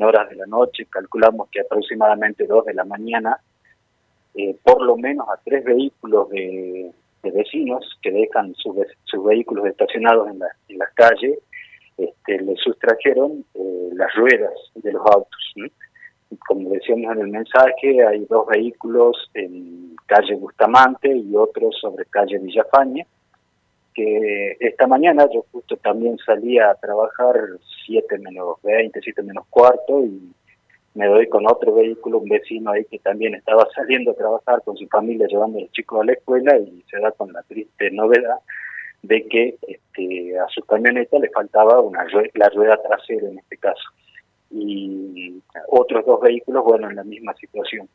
horas de la noche, calculamos que aproximadamente dos de la mañana, eh, por lo menos a tres vehículos de, vecinos que dejan sus, vehículos estacionados en, la, en las calles, este, le sustrajeron eh, las ruedas de los autos. Como decíamos en el mensaje, hay dos vehículos en calle Bustamante y otro sobre calle Villafaña que esta mañana yo justo también salía a trabajar 7 menos 20, 7 menos cuarto y me doy con otro vehículo, un vecino ahí que también estaba saliendo a trabajar con su familia llevando a los chicos a la escuela y se da con la triste novedad de que este, a su camioneta le faltaba una la rueda trasera en este caso. Y otros dos vehículos bueno en la misma situación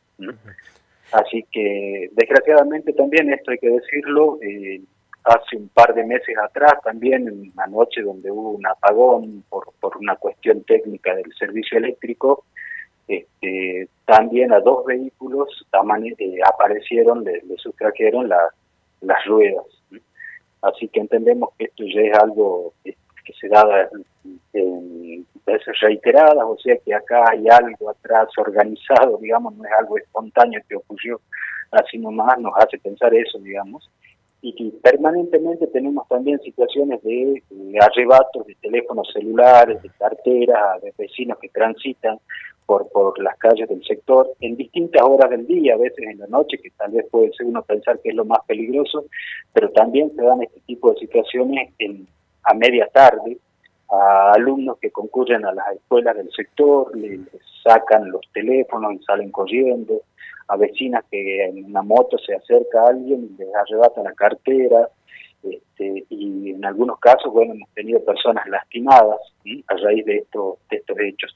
así que desgraciadamente también esto hay que decirlo eh, hace un par de meses atrás también, en una noche donde hubo un apagón por, por una cuestión técnica del servicio eléctrico, este, también a dos vehículos eh, aparecieron, le, sustrajeron las ruedas. Así que entendemos que esto ya es algo que, se da en veces reiteradas, o sea que acá hay algo atrás organizado, digamos, no es algo espontáneo que ocurrió así nomás, nos hace pensar eso, digamos y permanentemente tenemos también situaciones de, arrebatos de teléfonos celulares, de carteras, de vecinos que transitan por, por las calles del sector en distintas horas del día, a veces en la noche, que tal vez puede ser uno pensar que es lo más peligroso, pero también se dan este tipo de situaciones en, a media tarde, a alumnos que concurren a las escuelas del sector, les sacan los teléfonos y salen corriendo, a vecinas que en una moto se acerca a alguien y les arrebata la cartera, este, y en algunos casos, bueno, hemos tenido personas lastimadas a raíz de, esto, de estos hechos.